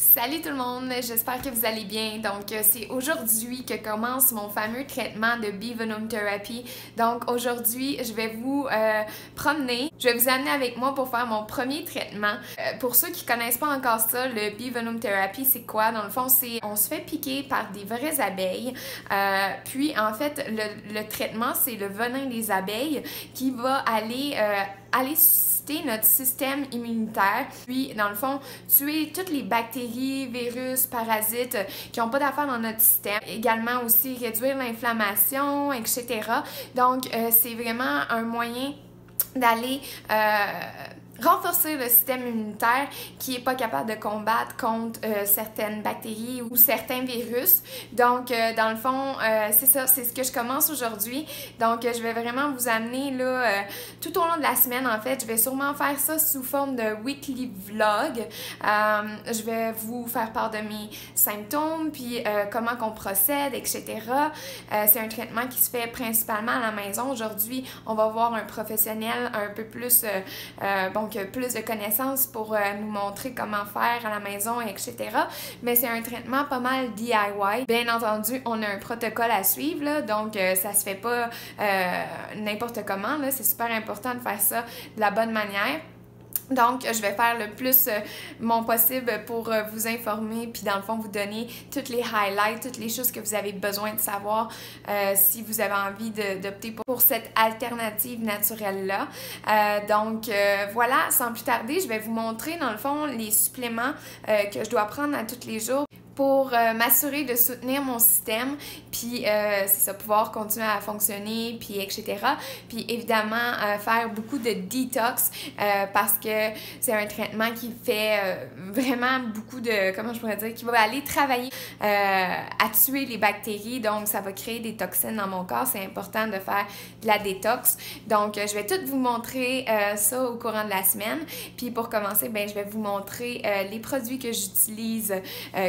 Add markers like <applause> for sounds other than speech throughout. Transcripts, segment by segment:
Salut tout le monde, j'espère que vous allez bien. Donc, euh, c'est aujourd'hui que commence mon fameux traitement de Bivenom Therapy. Donc, aujourd'hui, je vais vous euh, promener. Je vais vous amener avec moi pour faire mon premier traitement. Euh, pour ceux qui connaissent pas encore ça, le Bivenom Therapy, c'est quoi? Dans le fond, c'est on se fait piquer par des vraies abeilles. puis, en fait, le, le traitement, c'est le venin des abeilles qui va aller, aller notre système immunitaire, puis dans le fond, tuer toutes les bactéries, virus, parasites qui n'ont pas d'affaires dans notre système. Également aussi réduire l'inflammation, etc. Donc, euh, c'est vraiment un moyen d'aller euh, renforcer le système immunitaire qui est pas capable de combattre contre euh, certaines bactéries ou certains virus. Donc, euh, dans le fond, euh, c'est ça, c'est ce que je commence aujourd'hui. Donc, je vais vraiment vous amener là, tout au long de la semaine, en fait, je vais sûrement faire ça sous forme de weekly vlog. je vais vous faire part de mes symptômes, puis comment qu'on procède, etc. c'est un traitement qui se fait principalement à la maison. Aujourd'hui, on va voir un professionnel un peu plus, bon, donc plus de connaissances pour euh, nous montrer comment faire à la maison, etc. Mais c'est un traitement pas mal DIY. Bien entendu, on a un protocole à suivre, donc euh, ça se fait pas euh, n'importe comment. C'est super important de faire ça de la bonne manière. Donc, je vais faire le plus euh, mon possible pour euh, vous informer, puis dans le fond, vous donner toutes les highlights, toutes les choses que vous avez besoin de savoir euh, si vous avez envie d'opter pour cette alternative naturelle-là. donc, voilà, sans plus tarder, je vais vous montrer dans le fond les suppléments que je dois prendre à tous les jours pour euh, m'assurer de soutenir mon système, puis euh, ça, pouvoir continuer à fonctionner, puis etc. Puis évidemment, euh, faire beaucoup de detox parce que c'est un traitement qui fait vraiment beaucoup de, comment je pourrais dire, qui va aller travailler à tuer les bactéries, donc ça va créer des toxines dans mon corps. C'est important de faire de la détox. Donc, je vais tout vous montrer ça au courant de la semaine. Puis pour commencer, ben, je vais vous montrer les produits que j'utilise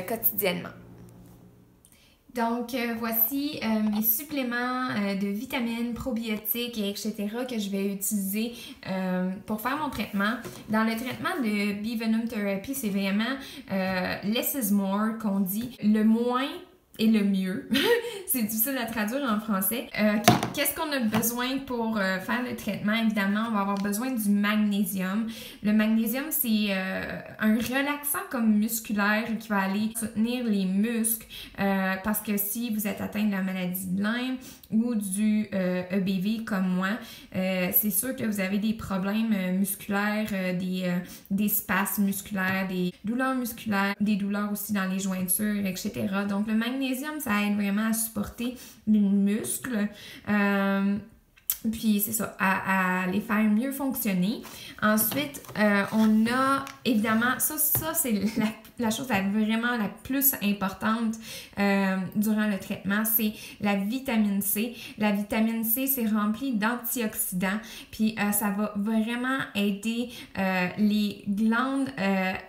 quotidiennement donc, euh, voici euh, mes suppléments euh, de vitamines, probiotiques et etc. que je vais utiliser pour faire mon traitement. Dans le traitement de Bivenom Therapy, c'est vraiment less is more qu'on dit. Le moins et le mieux. <laughs> c'est difficile à traduire en français. Euh, qu'est-ce qu'on a besoin pour euh, faire le traitement? Évidemment, on va avoir besoin du magnésium. Le magnésium, c'est euh, un relaxant comme musculaire qui va aller soutenir les muscles parce que si vous êtes atteint de la maladie de Lyme ou du EBV e comme moi, c'est sûr que vous avez des problèmes musculaires, des, des spasmes musculaires, des douleurs musculaires, des douleurs aussi dans les jointures, etc. Donc, le magnésium ça aide vraiment à supporter les muscles. Euh, puis c'est ça, à, les faire mieux fonctionner. Ensuite, euh, on a évidemment, ça, ça c'est la, chose vraiment la plus importante euh, durant le traitement, c'est la vitamine C. La vitamine C, c'est rempli d'antioxydants, puis euh, ça va vraiment aider les glandes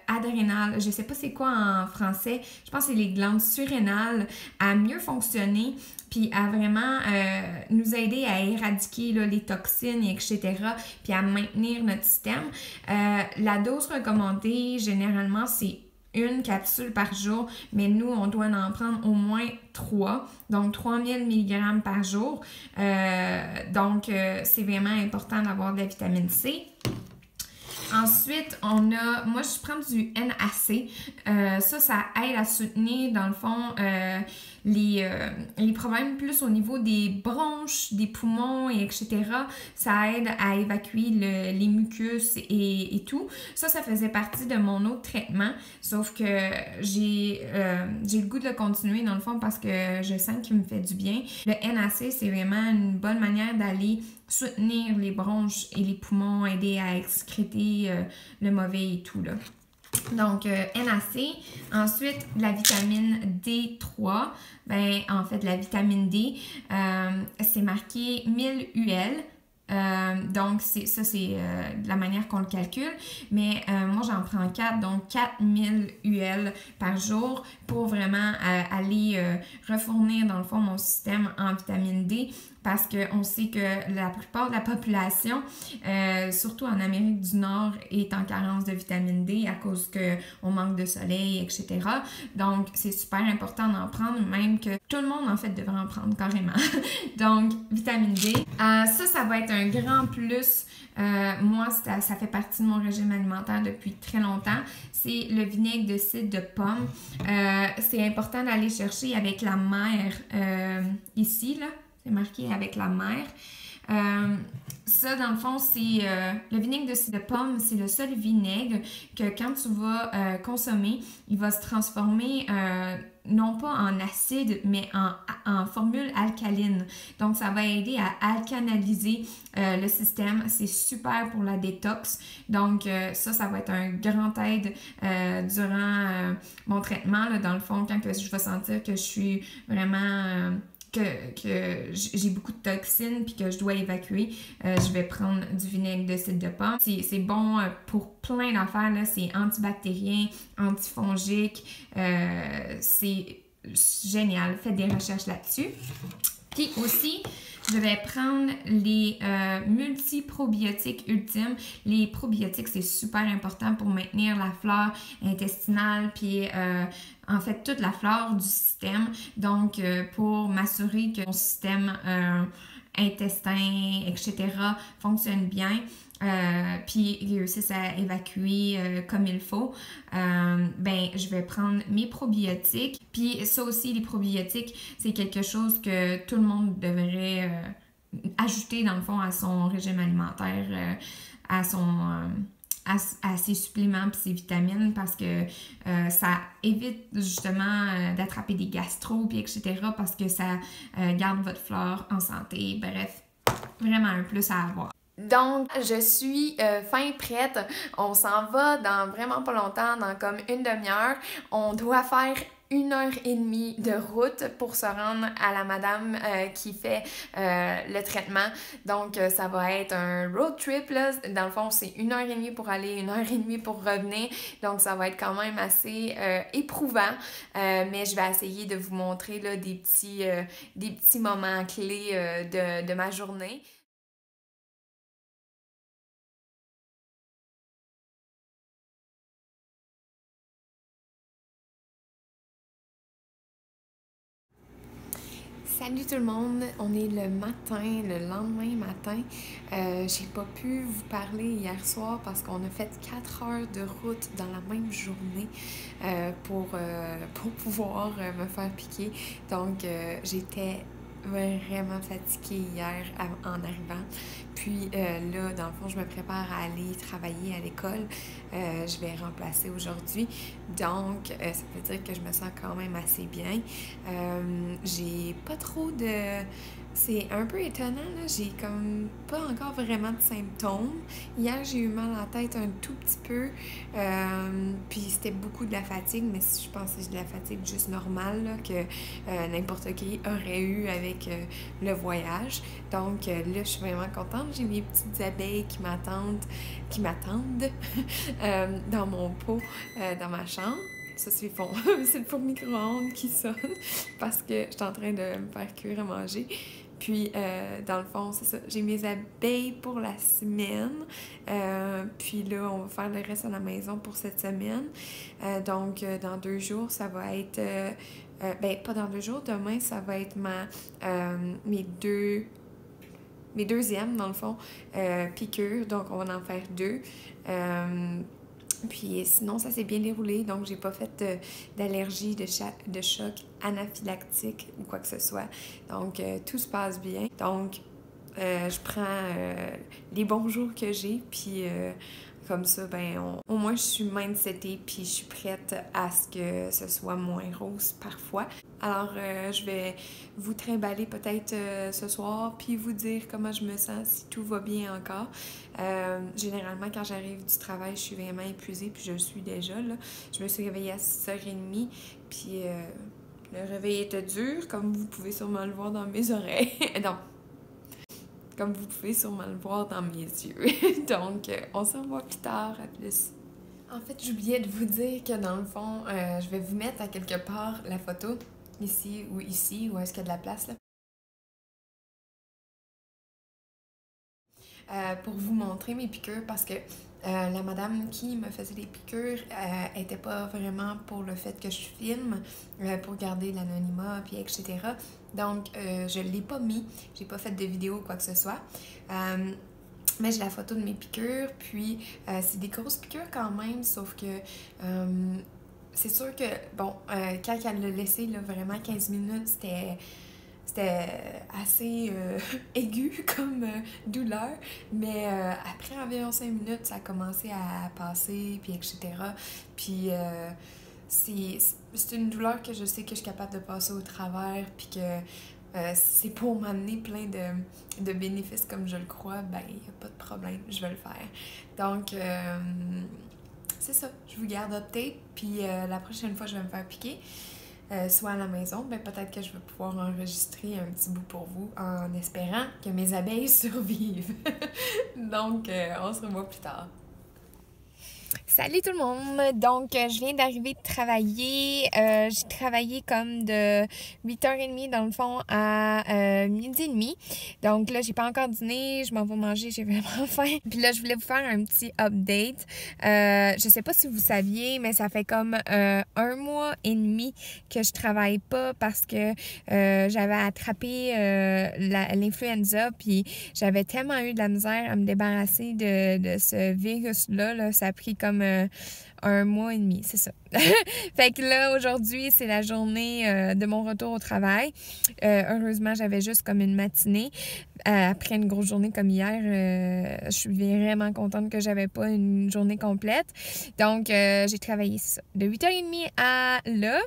adrénales, je sais pas c'est quoi en français, je pense que c'est les glandes surrénales à mieux fonctionner puis à vraiment euh, nous aider à éradiquer les toxines, etc., puis à maintenir notre système. Euh, la dose recommandée, généralement, c'est une capsule par jour, mais nous, on doit en prendre au moins trois, donc 3000 mg par jour. Euh, donc, c'est vraiment important d'avoir de la vitamine C. Ensuite, on a, moi je prends du NAC. Ça, ça aide à soutenir dans le fond les, euh, les problèmes plus au niveau des bronches, des poumons et etc. Ça aide à évacuer les mucus et, et, tout. Ça, ça faisait partie de mon autre traitement, sauf que j'ai le goût de le continuer dans le fond parce que je sens qu'il me fait du bien. Le NAC, c'est vraiment une bonne manière d'aller soutenir les bronches et les poumons, aider à excréter euh, le mauvais et tout. Là. Donc, euh, NAC. Ensuite, la vitamine D3. Ben, en fait, la vitamine D, euh, c'est marqué 1000 UL. donc, ça, c'est la manière qu'on le calcule. Mais moi, j'en prends 4, donc 4000 UL par jour pour vraiment aller refournir, dans le fond, mon système en vitamine D parce qu'on sait que la plupart de la population, euh, surtout en Amérique du Nord, est en carence de vitamine D à cause qu'on manque de soleil, etc. Donc, c'est super important d'en prendre, même que tout le monde, en fait, devrait en prendre carrément. <laughs> Donc, vitamine D. Euh, ça, ça va être un grand plus. Euh, moi, ça, ça fait partie de mon régime alimentaire depuis très longtemps. C'est le vinaigre de cidre de pomme. c'est important d'aller chercher avec la mère ici, là c'est marqué avec la mer. Euh, ça, dans le fond, c'est euh, le vinaigre de, de pomme, c'est le seul vinaigre que quand tu vas euh, consommer, il va se transformer non pas en acide, mais en, en, formule alcaline. Donc, ça va aider à alcanaliser le système. C'est super pour la détox. Donc, ça, ça va être un grand aide durant mon traitement. Là, dans le fond, quand que je vais sentir que je suis vraiment que, j'ai beaucoup de toxines puis que je dois évacuer, euh, je vais prendre du vinaigre de cidre de pomme. C'est bon euh, pour plein d'affaires, c'est antibactérien, antifongique, euh, c'est génial. Faites des recherches là-dessus. Puis aussi, je vais prendre les euh, multiprobiotiques ultimes. Les probiotiques, c'est super important pour maintenir la flore intestinale, puis euh, en fait toute la flore du système. Donc, euh, pour m'assurer que mon système intestin, etc., fonctionne bien. Euh, puis réussissent à évacuer euh, comme il faut, euh, ben je vais prendre mes probiotiques. Puis ça aussi, les probiotiques, c'est quelque chose que tout le monde devrait ajouter dans le fond à son régime alimentaire, à son à, ses suppléments et ses vitamines parce que ça évite justement d'attraper des gastro etc parce que ça garde votre flore en santé. Bref, vraiment un plus à avoir. Donc, je suis euh, fin prête. On s'en va dans vraiment pas longtemps, dans comme une demi-heure. On doit faire une heure et demie de route pour se rendre à la madame euh, qui fait euh, le traitement. Donc, ça va être un road trip. Là. Dans le fond, c'est une heure et demie pour aller, une heure et demie pour revenir. Donc, ça va être quand même assez éprouvant. mais je vais essayer de vous montrer là, des, petits, des moments clés de, de ma journée. Salut tout le monde, on est le matin, le lendemain matin. Euh, j'ai pas pu vous parler hier soir parce qu'on a fait 4 heures de route dans la même journée euh, pour, euh, <laughs> pour pouvoir me faire piquer. Donc j'étais vraiment fatiguée hier en arrivant. Puis euh, là, dans le fond, je me prépare à aller travailler à l'école. Euh, je vais remplacer aujourd'hui. Donc, euh, ça veut dire que je me sens quand même assez bien. J'ai pas trop de c'est un peu étonnant, là. J'ai comme pas encore vraiment de symptômes. Hier, j'ai eu mal à la tête un tout petit peu. Euh, puis c'était beaucoup de la fatigue, mais je pense que c'est de la fatigue juste normale que euh, n'importe qui aurait eu avec euh, le voyage. Donc là, je suis vraiment contente. J'ai mes petites abeilles qui m'attendent, qui m'attendent <laughs> dans mon pot, dans ma chambre. Ça, c'est le four <laughs> micro-ondes qui sonne parce que je suis en train de me faire cuire à manger. Puis, euh, dans le fond, c'est ça. J'ai mes abeilles pour la semaine. Euh, puis là, on va faire le reste à la maison pour cette semaine. Euh, donc, dans deux jours, ça va être... ben, pas dans deux jours. Demain, ça va être ma, mes deux... Mes deuxièmes, dans le fond, piqûres. Donc, on va en faire deux. Puis sinon, ça s'est bien déroulé, donc j'ai pas fait d'allergie, de, choc anaphylactique ou quoi que ce soit. Donc euh, tout se passe bien. Donc euh, je prends euh, les bons jours que j'ai, puis comme ça, ben, au moins je suis mindsetée puis je suis prête à ce que ce soit moins rose parfois. Alors, euh, je vais vous trimballer peut-être euh, ce soir puis vous dire comment je me sens, si tout va bien encore. Euh, généralement, quand j'arrive du travail, je suis vraiment épuisée puis je le suis déjà. Là. Je me suis réveillée à 6h30 puis le réveil était dur, comme vous pouvez sûrement le voir dans mes <laughs> oreilles. Comme vous pouvez sûrement le voir dans mes yeux. <laughs> Donc, euh, on se revoit plus tard. À plus. En fait, j'oubliais de vous dire que dans le fond, euh, je vais vous mettre à quelque part la photo, ici ou ici, où est-ce qu'il y a de la place. Là. Euh, pour vous montrer mes piqûres parce que euh, la madame qui me faisait des piqûres euh, était pas vraiment pour le fait que je filme, euh, pour garder l'anonymat, puis etc. Donc, je l'ai pas mis. J'ai pas fait de vidéo ou quoi que ce soit. mais j'ai la photo de mes piqûres, puis c'est des grosses piqûres quand même, sauf que c'est sûr que, bon, quand elle l'a laissé, là, vraiment 15 minutes, c'était c'était assez euh, <laughs> aigu comme euh, douleur, mais euh, après environ 5 minutes, ça a commencé à passer, puis etc. Puis c'est une douleur que je sais que je suis capable de passer au travers, puis que c'est pour m'amener plein de, de, bénéfices comme je le crois, ben il n'y a pas de problème, je vais le faire. Donc, c'est ça, je vous garde update, puis la prochaine fois, je vais me faire piquer. Euh, soit à la maison, ben peut-être que je vais pouvoir enregistrer un petit bout pour vous en espérant que mes abeilles <laughs> survivent. Donc, euh, on se revoit plus tard. Salut tout le monde! Donc, euh, je viens d'arriver de travailler. Euh, j'ai travaillé comme de 8h30 dans le fond à euh, midi et demi. Donc là, j'ai pas encore dîné. Je m'en vais manger. J'ai vraiment <laughs> faim. Puis là, je voulais vous faire un petit update. Euh, je sais pas si vous saviez, mais ça fait comme un mois et demi que je travaille pas parce que j'avais attrapé l'influenza. Puis j'avais tellement eu de la misère à me débarrasser de, de ce virus-là. Là. Ça a pris comme euh, un mois et demi, c'est ça. <laughs> fait que là, aujourd'hui, c'est la journée euh, de mon retour au travail. Euh, heureusement, j'avais juste comme une matinée. après une grosse journée comme hier, je suis vraiment contente que j'avais pas une journée complète. Donc, j'ai travaillé ça, de 8h30 à là.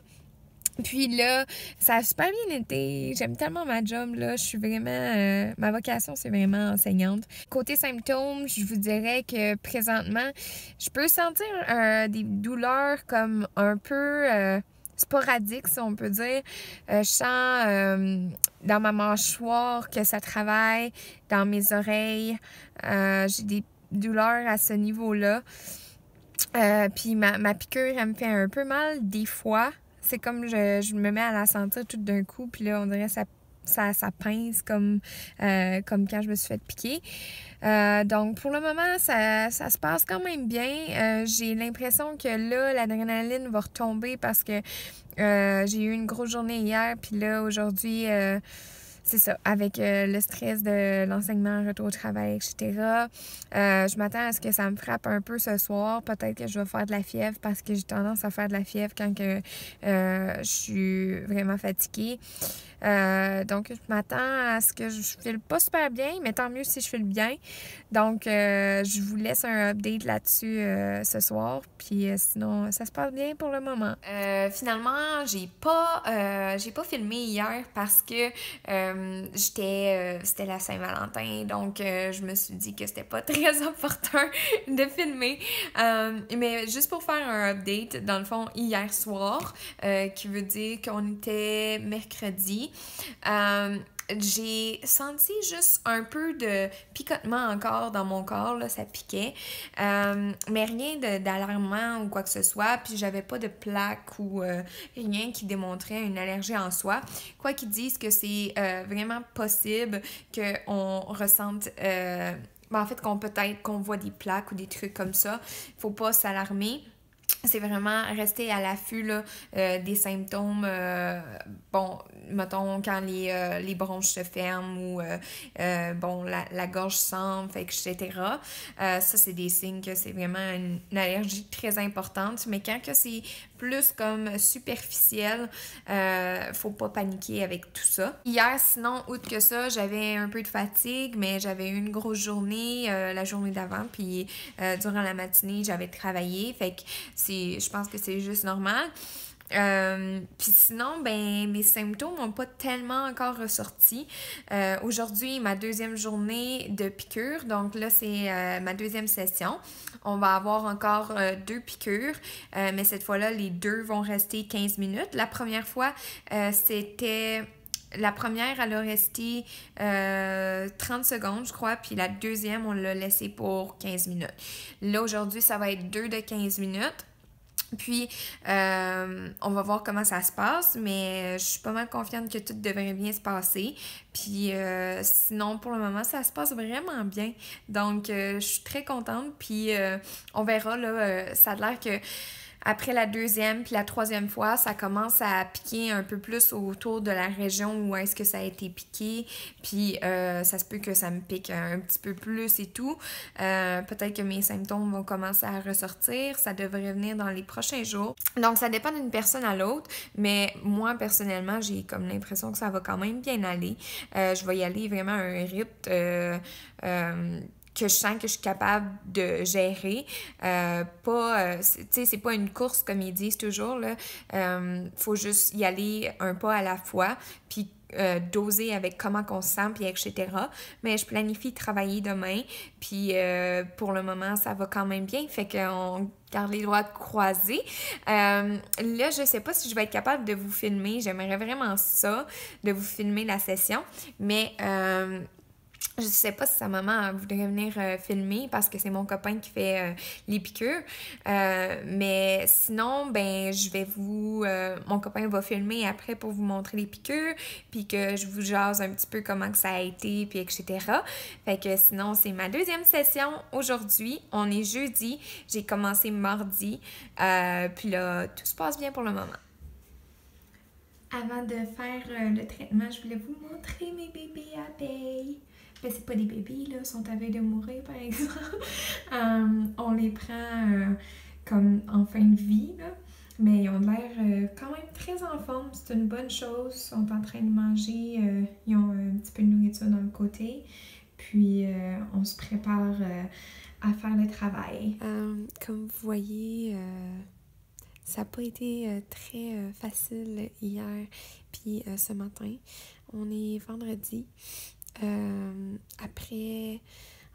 Puis là, ça a super bien été. J'aime tellement ma job, là. Je suis vraiment... Euh, ma vocation, c'est vraiment enseignante. Côté symptômes, je vous dirais que présentement, je peux sentir euh, des douleurs comme un peu... Euh, sporadiques, si on peut dire. je sens dans ma mâchoire que ça travaille, dans mes oreilles. J'ai des douleurs à ce niveau-là. puis ma, ma piqûre, elle me fait un peu mal des fois c'est comme je, je, me mets à la sentir tout d'un coup, puis là, on dirait ça ça, ça pince comme, euh, comme quand je me suis fait piquer. Euh, donc, pour le moment, ça, ça, se passe quand même bien. Euh, j'ai l'impression que là, l'adrénaline va retomber parce que j'ai eu une grosse journée hier, puis là, aujourd'hui c'est ça, avec euh, le stress de l'enseignement, retour au travail, etc. Euh, je m'attends à ce que ça me frappe un peu ce soir. Peut-être que je vais faire de la fièvre parce que j'ai tendance à faire de la fièvre quand que, euh, je suis vraiment fatiguée. Donc, je m'attends à ce que je file pas super bien, mais tant mieux si je file bien. Donc, je vous laisse un update là-dessus ce soir. Puis sinon, ça se passe bien pour le moment. finalement, j'ai pas, pas filmé hier parce que euh, j'étais euh, c'était la Saint-Valentin donc euh, je me suis dit que c'était pas <laughs> très opportun de filmer mais juste pour faire un update dans le fond hier soir qui veut dire qu'on était mercredi j'ai senti juste un peu de picotement encore dans mon corps, là, ça piquait. Euh, mais rien d'alarmant ou quoi que ce soit. Puis j'avais pas de plaque ou euh, rien qui démontrait une allergie en soi. Quoi qu'ils disent que c'est euh, vraiment possible qu'on ressente. Ben, en fait, qu'on peut-être qu'on voit des plaques ou des trucs comme ça. Faut pas s'alarmer c'est vraiment rester à l'affût euh, des symptômes. Euh, bon, mettons, quand les, euh, les bronches se ferment ou, bon, la, la gorge s'enfle, etc. ça, c'est des signes que c'est vraiment une, allergie très importante. Mais quand que c'est plus comme superficiel, faut pas paniquer avec tout ça. Hier, sinon, outre que ça, j'avais un peu de fatigue, mais j'avais eu une grosse journée la journée d'avant, puis durant la matinée, j'avais travaillé. Fait que je pense que c'est juste normal. Euh, puis sinon, ben mes symptômes n'ont pas tellement encore ressorti. Euh, aujourd'hui, ma deuxième journée de piqûre, donc là c'est euh, ma deuxième session. On va avoir encore deux piqûres, mais cette fois-là, les deux vont rester 15 minutes. La première fois, c'était la première, elle a resté 30 secondes, je crois, puis la deuxième, on l'a laissé pour 15 minutes. Là, aujourd'hui, ça va être deux de 15 minutes. Puis, euh, on va voir comment ça se passe, mais je suis pas mal confiante que tout devrait bien se passer. Puis, euh, sinon, pour le moment, ça se passe vraiment bien. Donc, euh, je suis très contente. Puis, on verra, là, ça a l'air que après la deuxième puis la troisième fois, ça commence à piquer un peu plus autour de la région où est-ce que ça a été piqué. Puis euh, ça se peut que ça me pique un, petit peu plus et tout. Euh, peut-être que mes symptômes vont commencer à ressortir. Ça devrait venir dans les prochains jours. Donc ça dépend d'une personne à l'autre. Mais moi, personnellement, j'ai comme l'impression que ça va quand même bien aller. Euh, je vais y aller vraiment à un rythme que je sens que je suis capable de gérer. Euh, pas, euh, tu sais, c'est pas une course comme ils disent toujours, là. Euh, faut juste y aller un pas à la fois, puis doser avec comment on se sent, puis etc. Mais je planifie travailler demain, puis pour le moment, ça va quand même bien, fait qu'on garde les doigts croisés. là, je sais pas si je vais être capable de vous filmer, j'aimerais vraiment ça, de vous filmer la session, mais je sais pas si sa maman voudrait venir euh, filmer parce que c'est mon copain qui fait euh, les piqûres. Euh, mais sinon, ben je vais vous. mon copain va filmer après pour vous montrer les piqûres, puis que je vous jase un petit peu comment que ça a été, puis etc. Fait que sinon, c'est ma deuxième session aujourd'hui. On est jeudi. J'ai commencé mardi. puis là, tout se passe bien pour le moment. Avant de faire le traitement, je voulais vous montrer mes bébés abeilles. Ben, c'est pas des bébés, là, sont à veille de mourir, par exemple. <laughs> Euh, on les prend euh, comme en fin de vie, là. Mais ils ont l'air euh, quand même très en forme, c'est une bonne chose. Ils sont en train de manger, ils ont un petit peu de nourriture dans le côté. Puis on se prépare à faire le travail. comme vous voyez, ça n'a pas été très facile hier puis ce matin. On est vendredi. Euh, après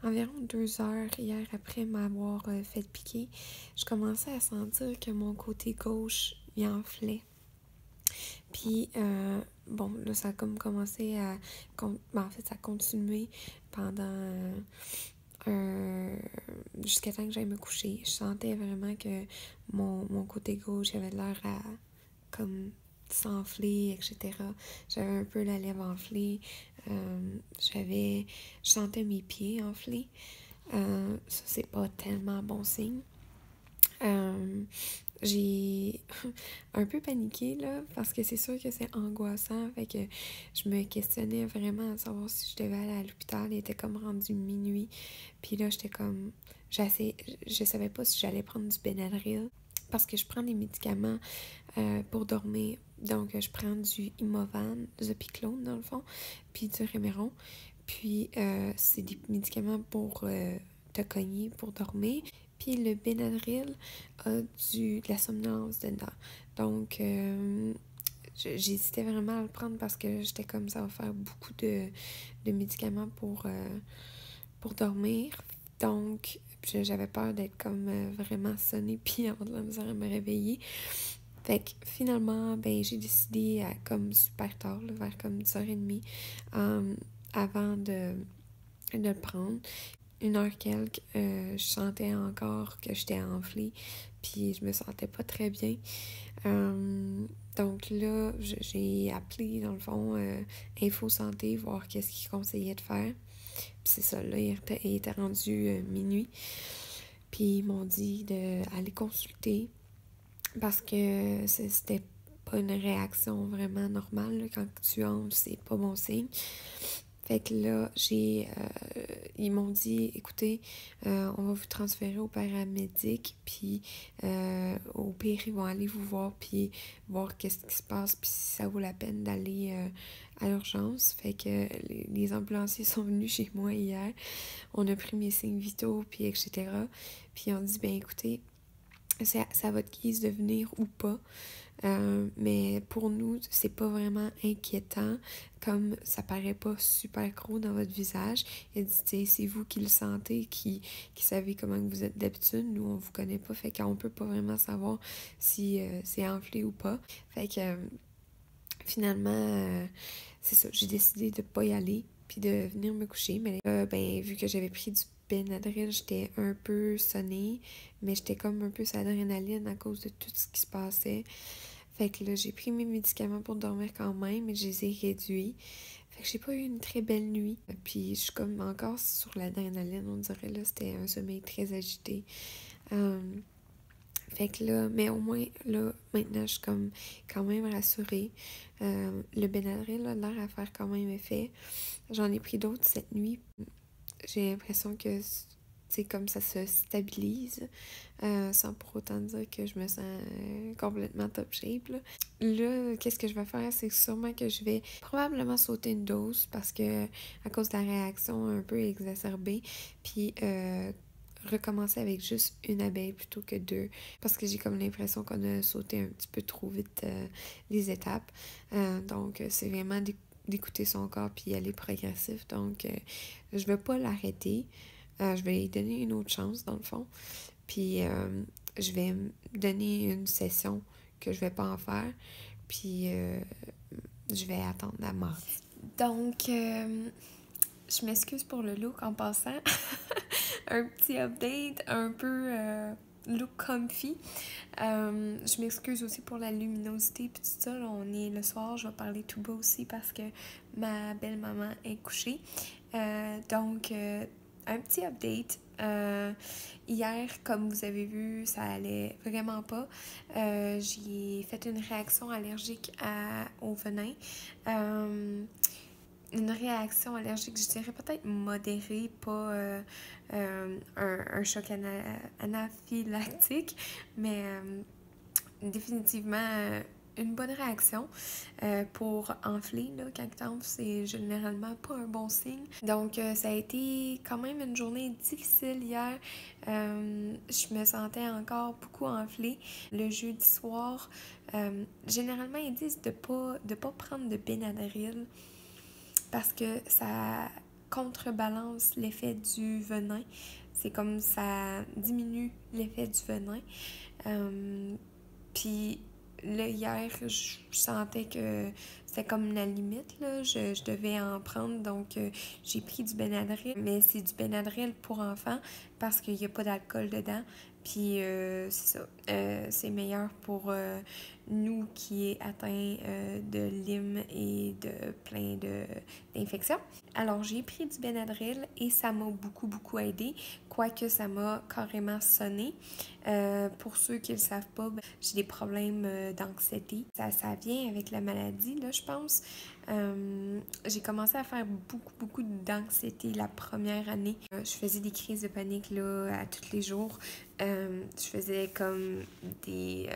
environ deux heures hier après m'avoir euh, fait piquer, je commençais à sentir que mon côté gauche y enflait. Puis, euh, bon, là, ça a comme commencé à. Ben, en fait, ça a continué pendant. jusqu'à temps que j'aille me coucher. Je sentais vraiment que mon, mon côté gauche avait l'air à. comme s'enfler, etc. J'avais un peu la lèvre enflée. Euh, j'avais... Je sentais mes pieds enflés. Euh, ça, c'est pas tellement bon signe. Euh, j'ai <laughs> un peu paniqué là parce que c'est sûr que c'est angoissant fait que je me questionnais vraiment à savoir si je devais aller à l'hôpital il était comme rendu minuit puis là j'étais comme je savais pas si j'allais prendre du Benadryl parce que je prends des médicaments pour dormir donc, je prends du Imovan, du Zopiclone dans le fond, puis du Remeron. Puis, euh, c'est des médicaments pour euh, te cogner, pour dormir. Puis, le Benadryl a du, de la somnolence dedans. Donc, euh, j'hésitais vraiment à le prendre parce que j'étais comme ça va faire beaucoup de, médicaments pour, pour dormir. Donc, j'avais peur d'être comme vraiment sonnée puis <laughs> avoir de la misère à me réveiller. Fait que finalement, ben, j'ai décidé à, comme super tard, vers comme 10h30, euh, avant de, de le prendre. Une heure quelque, euh, je sentais encore que j'étais enflée, puis je me sentais pas très bien. Euh, donc là, j'ai appelé, dans le fond, Info Santé, voir qu'est-ce qu'ils conseillaient de faire. Puis c'est ça, là, il était, il était rendu minuit. Puis ils m'ont dit d'aller consulter parce que c'était pas une réaction vraiment normale. Quand tu enfles, c'est pas bon signe. Fait que là, j'ai. Euh, ils m'ont dit écoutez, euh, on va vous transférer au paramédic, puis euh, au pire, ils vont aller vous voir, puis voir qu'est-ce qui se passe, puis si ça vaut la peine d'aller à l'urgence. Fait que les, ambulanciers sont venus chez moi hier. On a pris mes signes vitaux, puis etc. Puis on dit ben écoutez, c'est à votre guise de venir ou pas. Euh, mais pour nous, c'est pas vraiment inquiétant, comme ça paraît pas super gros dans votre visage. Dit, c'est vous qui le sentez, qui, qui savez comment vous êtes d'habitude. Nous, on vous connaît pas, fait qu'on peut pas vraiment savoir si euh, c'est enflé ou pas. Fait que finalement, c'est ça, j'ai décidé de pas y aller puis de venir me coucher. Mais ben, vu que j'avais pris du Benadryl, j'étais un peu sonnée, mais j'étais comme un peu sur l'adrénaline à cause de tout ce qui se passait. Fait que là, j'ai pris mes médicaments pour dormir quand même, mais je les ai réduits. Fait que j'ai pas eu une très belle nuit. Puis je suis comme encore sur l'adrénaline, on dirait là, c'était un sommeil très agité. Euh, fait que là, mais au moins, là, maintenant, je suis comme quand même rassurée. Euh, le Benadryl a l'air à faire quand même effet. J'en ai pris d'autres cette nuit. J'ai l'impression que c'est comme ça se stabilise euh, sans pour autant dire que je me sens euh, complètement top shape. Là, qu'est-ce que je vais faire? C'est sûrement que je vais probablement sauter une dose parce que à cause de la réaction un peu exacerbée. Puis recommencer avec juste une abeille plutôt que deux parce que j'ai comme l'impression qu'on a sauté un petit peu trop vite euh, les étapes. Euh, donc, c'est vraiment d'écouter son corps puis aller progressif. Donc, euh, je vais pas l'arrêter. Je vais lui donner une autre chance, dans le fond. Puis, je vais donner une session que je vais pas en faire. Puis, je vais attendre la mort. Donc, je m'excuse pour le look en passant. <laughs> un petit update un peu euh, look comfy. Euh, je m'excuse aussi pour la luminosité et tout ça. on est le soir, je vais parler tout bas aussi parce que ma belle-maman est couchée. Euh, donc, un petit update. hier, comme vous avez vu, ça allait vraiment pas. J'ai fait une réaction allergique au venin une réaction allergique, je dirais peut-être modérée, pas euh, euh, un, choc anaphylactique, mais euh, définitivement une bonne réaction pour enfler. Là, quand c'est généralement pas un bon signe. Donc, ça a été quand même une journée difficile hier. je me sentais encore beaucoup enflée. Le jeudi soir, généralement, ils disent de pas, de pas prendre de Benadryl parce que ça contrebalance l'effet du venin. C'est comme ça diminue l'effet du venin. Euh, puis là, hier, je, sentais que c'était comme la limite. Là. Je, devais en prendre, donc euh, j'ai pris du Benadryl. Mais c'est du Benadryl pour enfants parce qu'il n'y a pas d'alcool dedans. Puis euh, c'est ça, euh, c'est meilleur pour euh, nous qui est atteint de lyme et de plein d'infections. Alors j'ai pris du Benadryl et ça m'a beaucoup beaucoup aidé, quoique ça m'a carrément sonné. pour ceux qui ne le savent pas, ben, j'ai des problèmes d'anxiété. Ça, ça vient avec la maladie, là, je pense. Euh, j'ai commencé à faire beaucoup, beaucoup d'anxiété la première année. Euh, je faisais des crises de panique là, à tous les jours. Euh, je faisais comme des...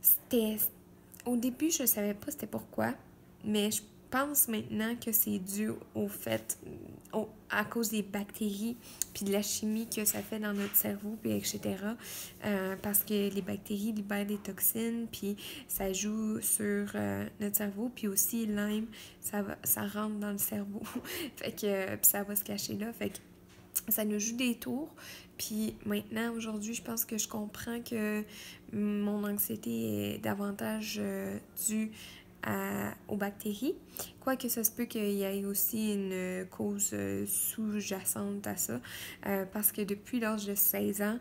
c'était... Au début, je ne savais pas c'était pourquoi, mais je pense maintenant que c'est dû au fait, au, à cause des bactéries, puis de la chimie que ça fait dans notre cerveau, puis etc. Euh, parce que les bactéries libèrent des toxines, puis ça joue sur euh, notre cerveau, puis aussi Lyme, ça, va, ça rentre dans le cerveau. <laughs> fait que puis ça va se cacher là. Fait que ça nous joue des tours. Puis maintenant, aujourd'hui, je pense que je comprends que mon anxiété est davantage euh, due aux bactéries. Quoique ça se peut qu'il y ait aussi une cause euh, sous-jacente à ça, euh, parce que depuis l'âge de 16 ans,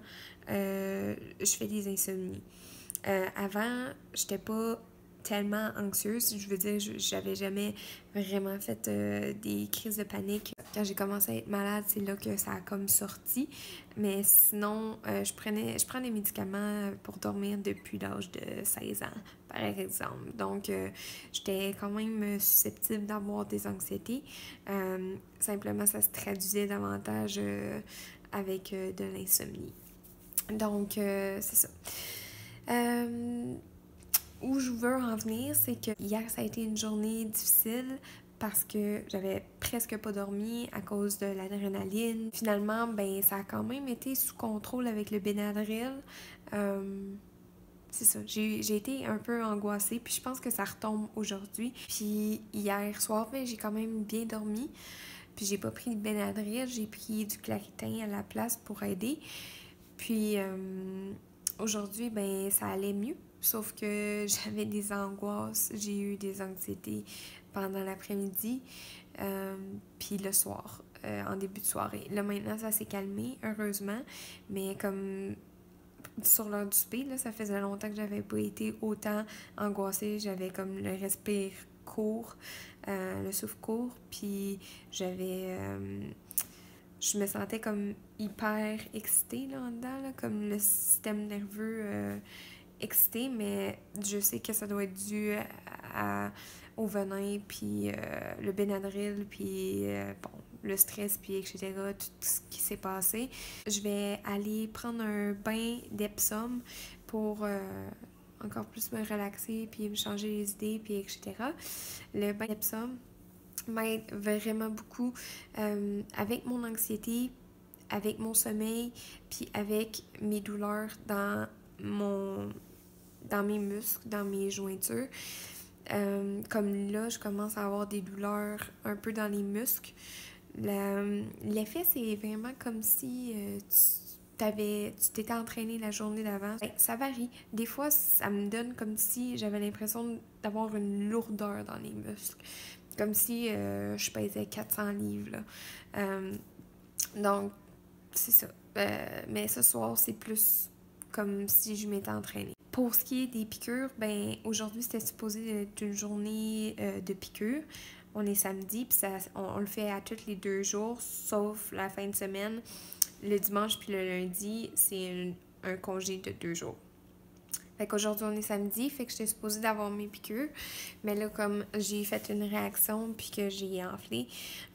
euh, je fais des insomnies. avant, j'étais pas tellement anxieuse. Je veux dire, j'avais jamais vraiment fait euh, des crises de panique. Quand j'ai commencé à être malade, c'est là que ça a comme sorti. Mais sinon, euh, je prenais je prends des médicaments pour dormir depuis l'âge de 16 ans, par exemple. Donc, euh, j'étais quand même susceptible d'avoir des anxiétés. simplement, ça se traduisait davantage avec de l'insomnie. Donc, c'est ça où je veux en venir, c'est que hier, ça a été une journée difficile parce que j'avais presque pas dormi à cause de l'adrénaline. Finalement, ben ça a quand même été sous contrôle avec le Benadryl. Euh, c'est ça, j'ai été un peu angoissée, puis je pense que ça retombe aujourd'hui. Puis hier soir, ben, j'ai quand même bien dormi. Puis j'ai pas pris de Benadryl, j'ai pris du Claritin à la place pour aider. Puis euh, aujourd'hui, ben ça allait mieux. Sauf que j'avais des angoisses, j'ai eu des anxiétés pendant l'après-midi, euh, puis le soir, euh, en début de soirée. Là, maintenant, ça s'est calmé, heureusement, mais comme sur l'heure du souper, là, ça faisait longtemps que j'avais pas été autant angoissée, j'avais comme le respire court, euh, le souffle court, puis j'avais... je me sentais comme hyper excitée là, en dedans, là, comme le système nerveux excitée, mais je sais que ça doit être dû au venin, puis euh, le Benadryl, puis euh, bon, le stress, puis etc., tout ce qui s'est passé. Je vais aller prendre un bain d'Epsom pour euh, encore plus me relaxer, puis me changer les idées, puis etc. Le bain d'Epsom m'aide vraiment beaucoup avec mon anxiété, avec mon sommeil, puis avec mes douleurs dans mon dans mes muscles, dans mes jointures. Euh, comme là, je commence à avoir des douleurs un peu dans les muscles. L'effet, c'est vraiment comme si euh, tu t'étais entraîné la journée d'avant. Ben, ça varie. Des fois, ça me donne comme si j'avais l'impression d'avoir une lourdeur dans les muscles. Comme si euh, je pesais 400 livres. Donc, c'est ça. mais ce soir, c'est plus comme si je m'étais entraînée. Pour ce qui est des piqûres, ben aujourd'hui c'était supposé être une journée euh, de piqûres. On est samedi, puis ça, on, le fait à tous les deux jours, sauf la fin de semaine. Le dimanche puis le lundi, c'est un, congé de deux jours. Fait qu'aujourd'hui, on est samedi, fait que j'étais supposée d'avoir mes piqûres. Mais là, comme j'ai fait une réaction puis que j'ai enflé,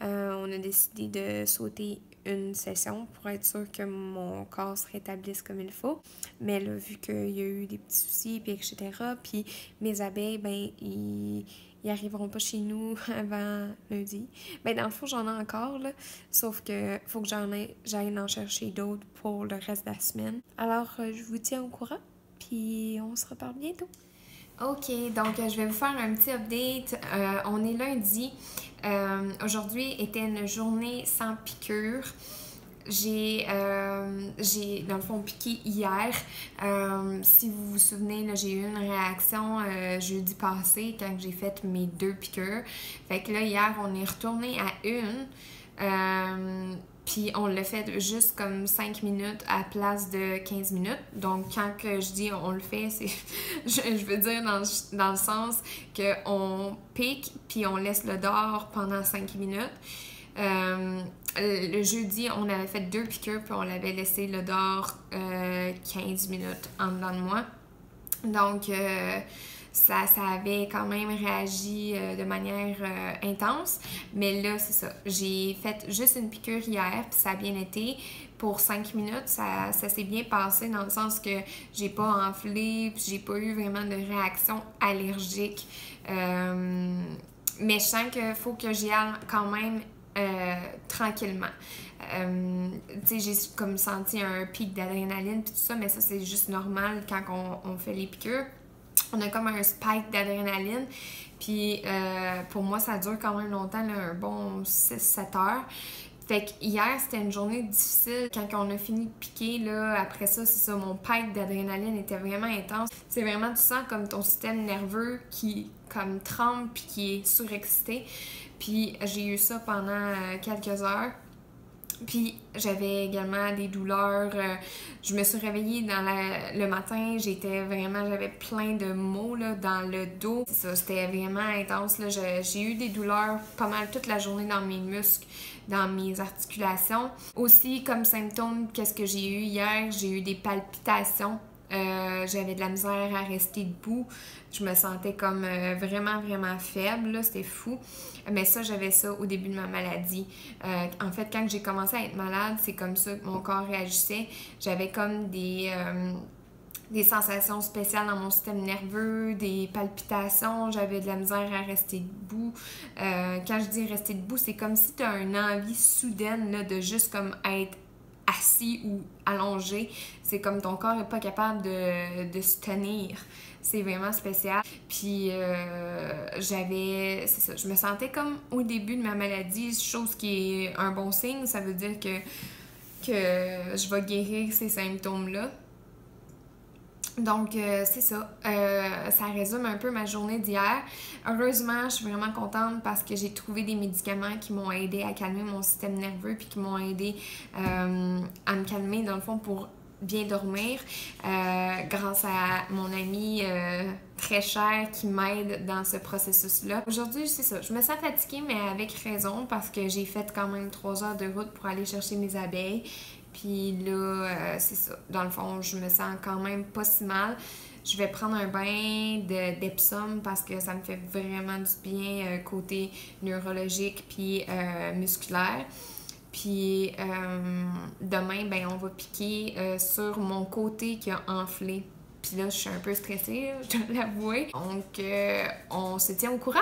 euh, on a décidé de sauter une session pour être sûr que mon corps se rétablisse comme il faut. Mais là, vu qu'il y a eu des petits soucis, puis etc., puis mes abeilles, ben, ils, arriveront pas chez nous <laughs> avant lundi. Ben, dans le fond, j'en ai encore, là, sauf que faut que j'en ai, j'aille en chercher d'autres pour le reste de la semaine. Alors, euh, je vous tiens au courant, puis on se reparle bientôt. Ok, donc je vais vous faire un petit update. Euh, on est lundi. Euh, aujourd'hui était une journée sans piqûre. J'ai, euh, j'ai dans le fond piqué hier. si vous vous souvenez, j'ai eu une réaction jeudi passé quand j'ai fait mes deux piqûres. Fait que là, hier, on est retourné à une. Puis on le fait juste comme 5 minutes à place de 15 minutes. Donc quand que je dis on le fait, c'est <laughs> je, veux dire dans, dans le sens qu'on pique puis on laisse le dehors pendant 5 minutes. Euh, le jeudi, on avait fait deux piqûres puis on l'avait laissé le dehors 15 euh, minutes en dedans de moi. Donc euh, ça, ça avait quand même réagi euh, de manière euh, intense. Mais là, c'est ça. J'ai fait juste une piqûre hier, puis ça a bien été. Pour 5 minutes, ça, ça s'est bien passé dans le sens que j'ai pas enflé, puis j'ai pas eu vraiment de réaction allergique. Euh, mais je sens qu'il faut que j'y aille quand même tranquillement. tu sais, j'ai comme senti un pic d'adrénaline puis tout ça, mais ça c'est juste normal quand on, on fait les piqûres on a comme un spike d'adrénaline. Puis euh, pour moi, ça dure quand même longtemps, un bon 6-7 heures. Fait que hier, c'était une journée difficile. Quand on a fini de piquer, là, après ça, c'est ça, mon pic d'adrénaline était vraiment intense. C'est vraiment, tu sens comme ton système nerveux qui comme tremble puis qui est surexcité. Puis j'ai eu ça pendant euh, quelques heures. Puis j'avais également des douleurs. Euh, je me suis réveillée dans le matin, j'étais vraiment, j'avais plein de maux dans le dos. C'était vraiment intense. J'ai eu des douleurs pas mal toute la journée dans mes muscles, dans mes articulations. Aussi, comme symptôme, qu'est-ce que j'ai eu hier? J'ai eu des palpitations euh, j'avais de la misère à rester debout. Je me sentais comme euh, vraiment, vraiment faible. C'était fou. Mais ça, j'avais ça au début de ma maladie. Euh, en fait, quand j'ai commencé à être malade, c'est comme ça que mon corps réagissait. J'avais comme des des sensations spéciales dans mon système nerveux, des palpitations, j'avais de la misère à rester debout. quand je dis rester debout, c'est comme si tu as une envie soudaine de juste comme être assis ou allongé. C'est comme ton corps n'est pas capable de, de, se tenir. C'est vraiment spécial. Puis euh, j'avais, c'est ça, je me sentais comme au début de ma maladie, chose qui est un bon signe. Ça veut dire que, que je vais guérir ces symptômes-là. Donc, euh, c'est ça. Euh, ça résume un peu ma journée d'hier. Heureusement, je suis vraiment contente parce que j'ai trouvé des médicaments qui m'ont aidé à calmer mon système nerveux puis qui m'ont aidé euh, à me calmer, dans le fond, pour bien dormir grâce à mon ami très cher qui m'aide dans ce processus-là. Aujourd'hui, c'est ça. Je me sens fatiguée, mais avec raison parce que j'ai fait quand même trois heures de route pour aller chercher mes abeilles. Puis là, euh, c'est ça. Dans le fond, je me sens quand même pas si mal. Je vais prendre un bain d'Epsom parce que ça me fait vraiment du bien euh, côté neurologique puis euh, musculaire. Puis demain, ben, on va piquer sur mon côté qui a enflé. Puis là, je suis un peu stressée, <laughs> je dois l'avouer. Donc, on se tient au courant.